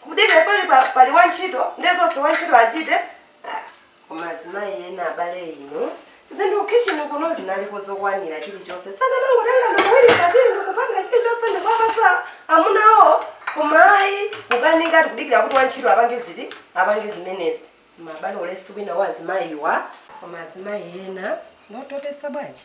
kumudive pali pali wantchito ndezose wantchito achite ah, kumazimai ena abale inu no? nze ndiokishini kuno zinaliko zokwanira kili kyose sakanango tangandikuwirisa ti ndikupanga kili kyose ndikwapasa amunawo kumayi kukanika tikudikira kuti wantchiro apange ziti apange zimenezi mabale olesi wina wazimayiwa koma azimayi ena ndototesa bwanji